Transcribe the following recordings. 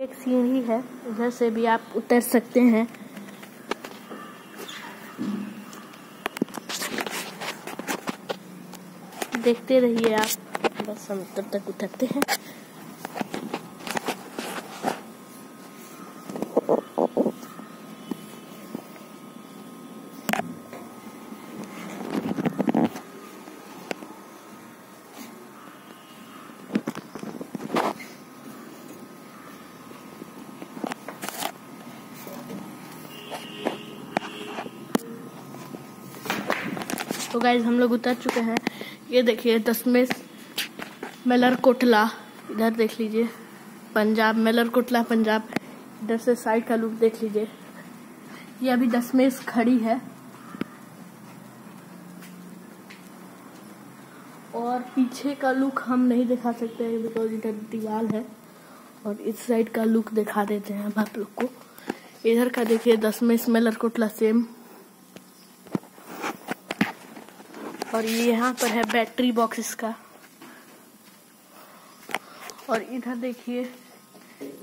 एक सीढ़ी है, उधर से भी आप उतर सकते हैं। देखते रहिए आप, बस हम तब तक उतरते हैं। तो गाइज़ हम लोग उतर चुके हैं। ये देखिए दसमें मेलर कोटला इधर देख लीजिए, पंजाब मेलर कोटला पंजाब। इधर से साइड का लुक देख लीजिए। ये अभी दसमें खड़ी है। और पीछे का लुक हम नहीं दिखा सकते हैं बिकॉज़ इधर दीवार है। और इस साइड का लुक दिखा देते हैं आप लोग को। इधर का देखिए, दसवें स्मेलर कोटला सेम और ये यहाँ पर है बैटरी बॉक्स इसका और इधर देखिए,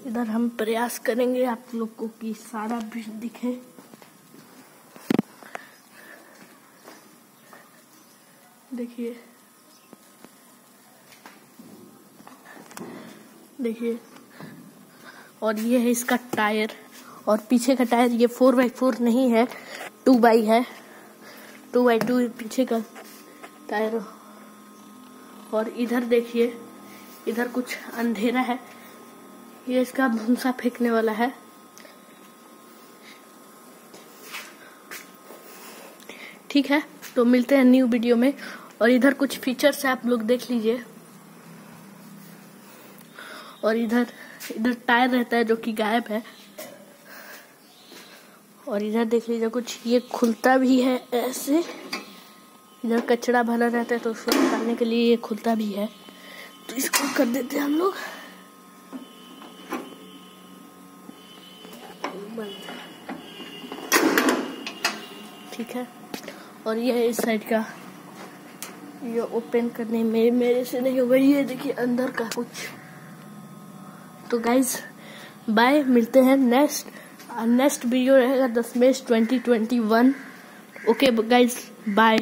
इधर हम प्रयास करेंगे आप लोग को कि सारा भी दिखे। देखिए देखिए, और ये है इसका टायर। और पीछे का टायर ये फोर बाई फोर नहीं है टू बाई है। टू बाई टू पीछे का टायर और इधर देखिए, इधर कुछ अंधेरा है। ये इसका भूसा फेंकने वाला है। ठीक है तो मिलते हैं न्यू वीडियो में। और इधर कुछ फीचर्स है आप लोग देख लीजिए। और इधर इधर टायर रहता है जो कि गायब है। और इधर देख लीजिए कुछ, ये खुलता भी है ऐसे। इधर कचरा भरा रहता है तो उसको निकालने के लिए ये खुलता भी है। तो इसको कर देते हैं हम लोग। ठीक है। और ये है इस साइड का। ये ओपन करने में मेरे से नहीं होगा ये देखिए अंदर का कुछ। तो गाइज़ बाय मिलते हैं नेक्स्ट नेक्स्ट वीडियो रहेगा दस mess twenty twenty one okay guys bye